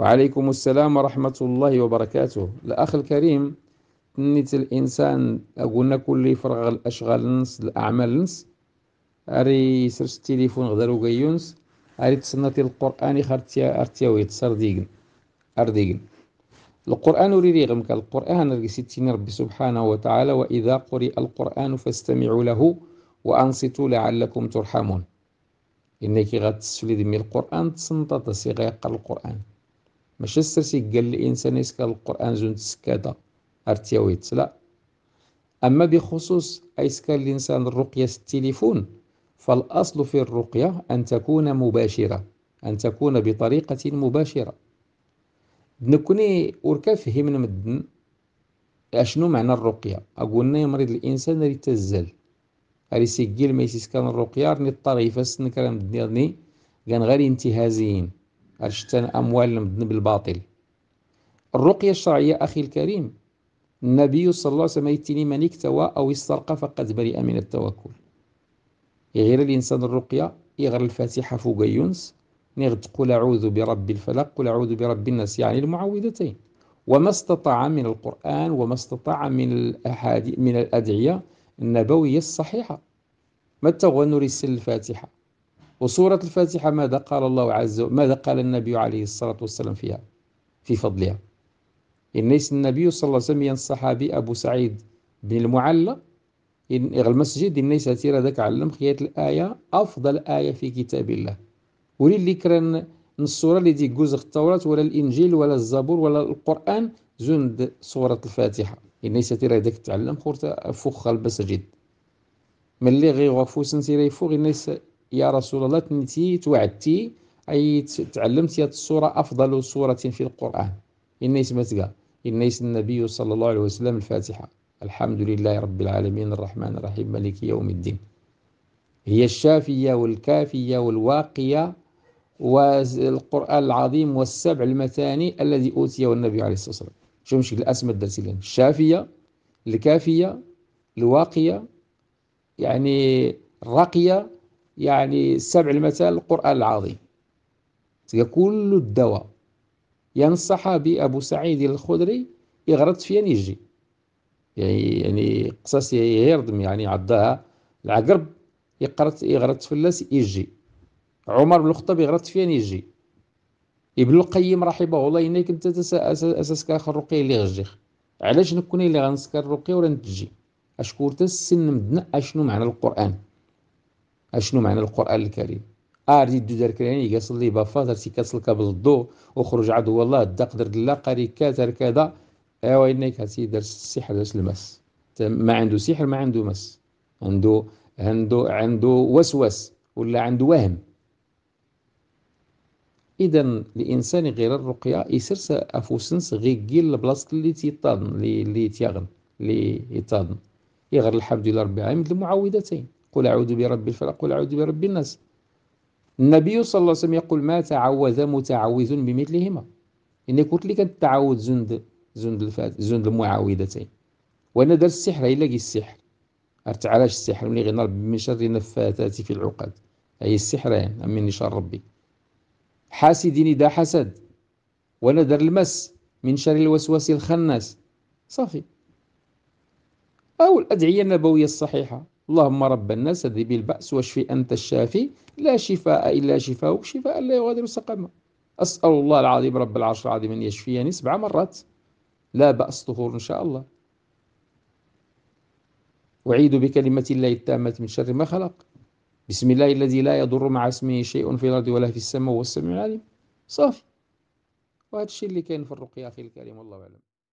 وعليكم السلام ورحمة الله وبركاته. الأخ الكريم نيت الإنسان قلنا كل يفرغ الأشغال نس الأعمال نس أري يسرس التليفون غدر وقيونس. أري تسنتي القرآن خرتيا أرتيا تصر ديقن أرديقن. القرآن ريري غمك القرآن ستين ربي سبحانه وتعالى وإذا قرئ القرآن فاستمعوا له وأنصتوا لعلكم ترحمون. إنك غتسفلي دمي القرآن سيغا يقرأ القرآن. ماشي سرسي قال الإنسان يسكر القرآن زون تسكادا أرتياويت لا. أما بخصوص أيسكر الإنسان الرقية التليفون فالأصل في الرقية أن تكون مباشرة أن تكون بطريقة مباشرة. نكوني وركا فهمنا مدن أشنو معنى الرقية؟ أقولنا يمرض الإنسان ري تزل أري سيجيل ما يسكن الرقية رني الطريفة سنكرا مدني كان غير انتهازيين أرشتان أموال مدن بالباطل الرقية الشرعية أخي الكريم النبي صلى الله عليه وسلم يتني من اكتوى أو استرقى فقد برئ من التوكل. يغير الإنسان الرقية يغير الفاتحة فوق يونس نغد قل أعوذ برب الفلق قل أعوذ برب الناس يعني المعوذتين. وما استطاع من القرآن وما استطاع من الأحاديث من الأدعية النبوية الصحيحة. متى ونرسل الفاتحة؟ وسورة الفاتحة ماذا قال الله عز وجل ماذا قال النبي عليه الصلاة والسلام فيها؟ في فضلها. إنيس النبي صلى الله عليه وسلم الصحابي أبو سعيد بن المعلى إن المسجد إنيس تيرا ذاك علم خيات الآية أفضل آية في كتاب الله. ولي اللي كران الصورة اللي دي جوز التوراة ولا الإنجيل ولا الزبور ولا القرآن زند سورة الفاتحة. إنيس تيرا ذاك تعلم خورتا فوخ المسجد. ملي غي غفوس نسيري يفوق إنيس يا رسول الله تنتي توعدتي أي تعلمت يا السورة أفضل سورة في القرآن. إني سمتها إني النبي صلى الله عليه وسلم الفاتحة. الحمد لله رب العالمين الرحمن الرحيم مالك يوم الدين. هي الشافية والكافية والواقية والقرآن العظيم والسبع المثاني الذي أوتيه النبي عليه الصلاة والسلام. شو مش الأسماء الدرسية الشافية الكافية الواقية يعني الراقية يعني سبع المثال القرآن العظيم. كل الدواء يعني الصحابي أبو سعيد الخدري يغرد فين يجي. يعني يعني قصص يردم يعني عداها العقرب يقرت يغرد فلاس يجي. عمر بن الخطاب يغرد فين يجي. ابن القيم رحمه الله إنك أنت أساس كاخر الرقيه اللي غجيخ علاش نكوني اللي غنسكر الرقيه ولا نتجي اشكور تسن مدنا أشنو معنى القرآن؟ أشنو معنى القرآن الكريم؟ اري دو دار كراني يقص لي بافا درتي كتسلك بالضو وخرج عدو الله داق درد لا قاري كذا كذا. أيوا انك هاتي دار السحر دار المس ما عنده سحر ما عنده مس. عنده عنده عنده وسوس ولا عنده وهم. اذا الإنسان غير الرقية يسرس افوسنس غير كيل البلاصة اللي تيطاضن اللي تيغن اللي يطاضن يغير الحمد لله رب العالمين المعوذتين. قل أعوذ برب الفلق قل أعوذ برب الناس. النبي صلى الله عليه وسلم يقول ما تعوذ متعوذ بمثلهما. إني قلت لك التعوذ زند زند الفات زند المعاوذتين وأنا دار السحر يلاقي السحر. ارتعلاش السحر؟ ملي غير ربي من شر النفاثات في العقد. أي السحرين من شر ربي. حاسدين إذا حسد. وأنا دار المس من شر الوسواس الخناس. صافي. أو الأدعية النبوية الصحيحة. اللهم رب الناس اذهب البأس واشفي أنت الشافي. لا شفاء إلا شفاءك شفاء لا يغادر سقما. أسأل الله العظيم رب العرش العظيم أن يشفيني سبع مرات. لا بأس طهور إن شاء الله. أعيد بكلمة الله التامة من شر ما خلق. بسم الله الذي لا يضر مع اسمه شيء في الأرض ولا في السماء والسميع العليم. صافي. وهذا الشيء اللي كاين في الرقية أخي الكريم والله أعلم.